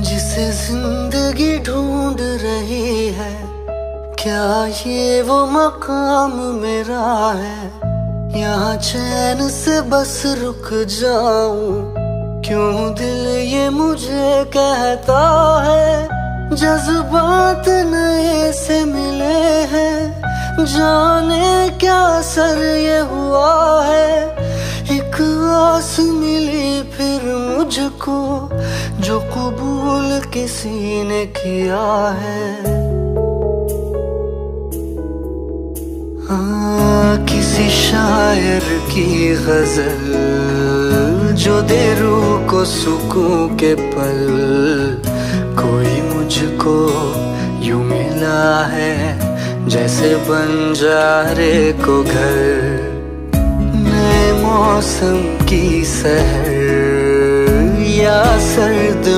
जिसे ज़िंदगी ढूंढ रही है, क्या ये वो मकाम मेरा है? यहाँ चैन से बस रुक जाऊँ, क्यों दिल ये मुझे कहता है? जज्बात नए से मिले हैं, जाने क्या सर ये हुआ है? एक आस मिली फिर मुझको, जो कबूल किसी ने किया है। हाँ किसी शायर की गज़ल जो दे रूह को सुकून के पल। कोई मुझको यू मिला है जैसे बंजारे को घर। नए मौसम की सहर या सर्द